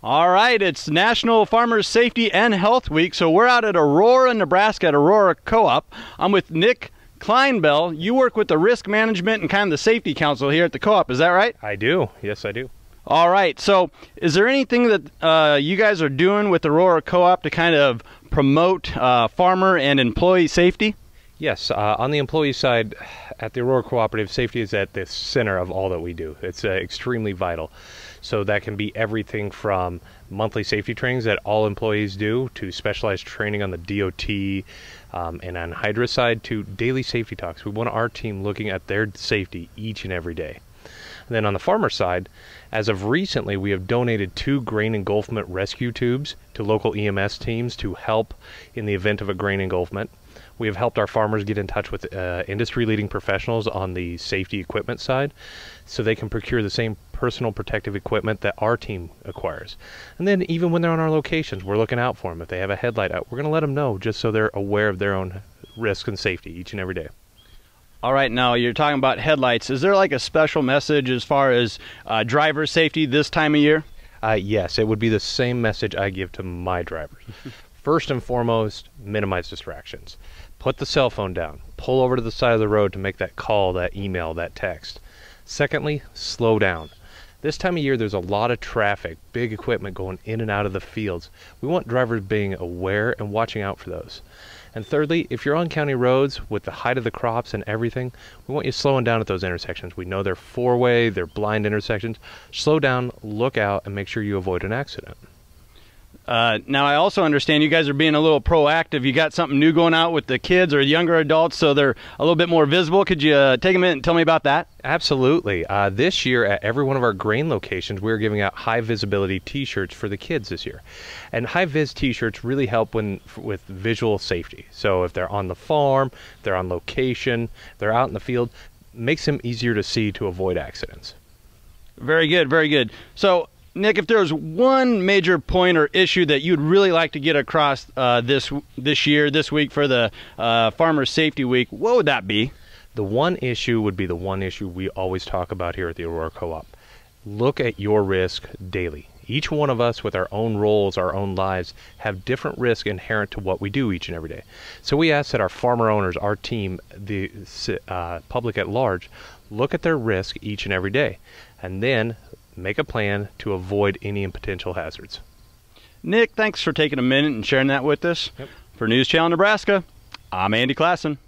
All right, it's National Farmers Safety and Health Week, so we're out at Aurora, Nebraska at Aurora Co-op. I'm with Nick Kleinbell. You work with the risk management and kind of the safety council here at the co-op, is that right? I do. Yes, I do. All right, so is there anything that uh, you guys are doing with Aurora Co-op to kind of promote uh, farmer and employee safety? Yes, uh, on the employee side, at the Aurora Cooperative, safety is at the center of all that we do. It's uh, extremely vital. So that can be everything from monthly safety trainings that all employees do to specialized training on the DOT um, and anhydrous side to daily safety talks. We want our team looking at their safety each and every day. And then on the farmer side, as of recently, we have donated two grain engulfment rescue tubes to local EMS teams to help in the event of a grain engulfment. We have helped our farmers get in touch with uh, industry leading professionals on the safety equipment side so they can procure the same personal protective equipment that our team acquires. And then, even when they're on our locations, we're looking out for them. If they have a headlight out, we're going to let them know just so they're aware of their own risk and safety each and every day. All right, now you're talking about headlights. Is there like a special message as far as uh, driver safety this time of year? Uh, yes, it would be the same message I give to my drivers. First and foremost, minimize distractions. Put the cell phone down. Pull over to the side of the road to make that call, that email, that text. Secondly, slow down. This time of year, there's a lot of traffic, big equipment going in and out of the fields. We want drivers being aware and watching out for those. And thirdly, if you're on county roads with the height of the crops and everything, we want you slowing down at those intersections. We know they're four way, they're blind intersections. Slow down, look out, and make sure you avoid an accident. Uh, now, I also understand you guys are being a little proactive. You got something new going out with the kids or younger adults, so they're a little bit more visible. Could you uh, take a minute and tell me about that? Absolutely. Uh, this year, at every one of our grain locations, we're giving out high visibility T-shirts for the kids this year, and high vis T-shirts really help when with visual safety. So if they're on the farm, they're on location, they're out in the field, makes them easier to see to avoid accidents. Very good, very good. So Nick, if there was one major point or issue that you'd really like to get across uh, this this year, this week for the uh, Farmer Safety Week, what would that be? The one issue would be the one issue we always talk about here at the Aurora Co-op. Look at your risk daily. Each one of us, with our own roles, our own lives, have different risk inherent to what we do each and every day. So we ask that our farmer owners, our team, the uh, public at large, look at their risk each and every day, and then make a plan to avoid any potential hazards. Nick, thanks for taking a minute and sharing that with us. Yep. For News Channel Nebraska, I'm Andy Classen.